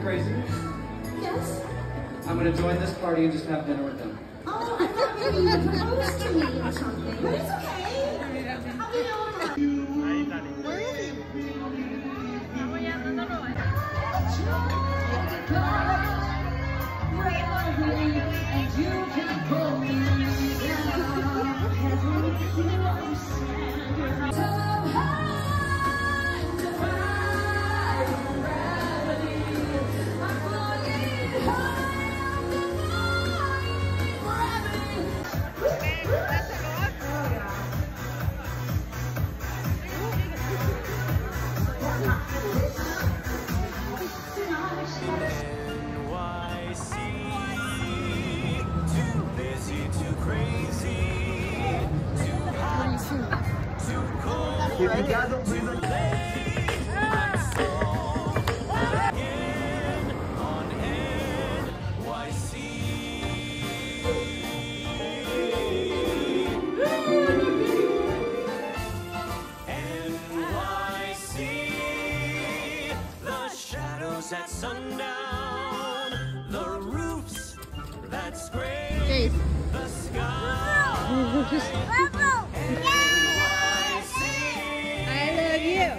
too crazy? Yes? I'm gonna join this party and just have dinner with them. Oh, I thought maybe you proposed to me or something. But it's okay. I'll be over. NYC. Again on NYC. The shadows at sundown, the roofs that scrape the sky. NYC. I love you.